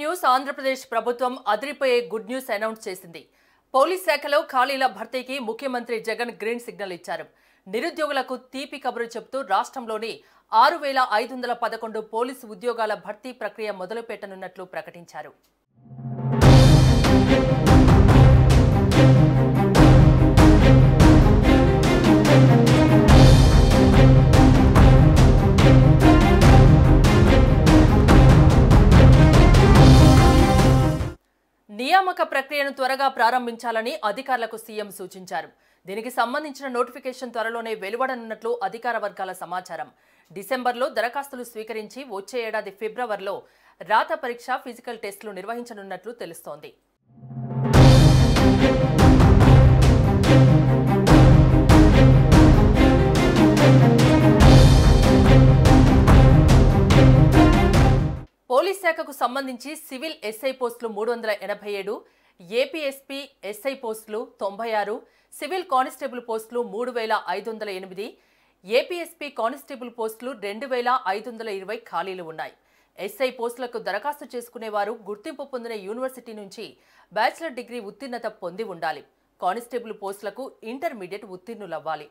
News. Andhra Pradesh ప్రభుత్వం అదిరిపోయే good news announce చేసింది. పోలీస్ శాఖలో ఖాళీల భర్తీకి ముఖ్యమంత్రి జగన్ గ్రీన్ సిగ్నల్ ఇచ్చారు. నిరుద్యోగులకు తీపి కబురు చెబుతూ రాష్ట్రంలోని ఆరు వేల ఐదు వందల పదకొండు పోలీసు ఉద్యోగాల భర్తీ ప్రక్రియ మొదలుపెట్టనున్నట్లు ప్రకటించారు. నియామక ప్రక్రియను త్వరగా ప్రారంభించాలని అధికారులకు సీఎం సూచించారు. దీనికి సంబంధించిన నోటిఫికేషన్ త్వరలోనే వెలువడనున్నట్లు అధికార వర్గాల సమాచారం. డిసెంబర్లో దరఖాస్తులు స్వీకరించి వచ్చే ఏడాది ఫిబ్రవరిలో రాత పరీక్ష ఫిజికల్ టెస్టులు నిర్వహించనున్నట్లు తెలుస్తోంది. పోలీస్ శాఖకు సంబంధించి సివిల్ ఎస్ఐ పోస్టులు మూడు వందల ఎనభై ఏడు ఏపీఎస్పీ ఎస్ఐ పోస్టులు తొంభై ఆరు సివిల్ కానిస్టేబుల్ పోస్టులు మూడు వేల ఐదు వందల ఎనిమిది ఏపీఎస్పీ కానిస్టేబుల్ పోస్టులు రెండు వేల ఐదు వందల ఇరవై ఖాళీలు ఉన్నాయి. ఎస్ఐ పోస్టులకు దరఖాస్తు చేసుకునేవారు గుర్తింపు పొందిన యూనివర్సిటీ నుంచి బ్యాచిలర్ డిగ్రీ ఉత్తీర్ణత పొంది ఉండాలి. కానిస్టేబుల్ పోస్టులకు ఇంటర్మీడియట్ ఉత్తీర్ణులవ్వాలి.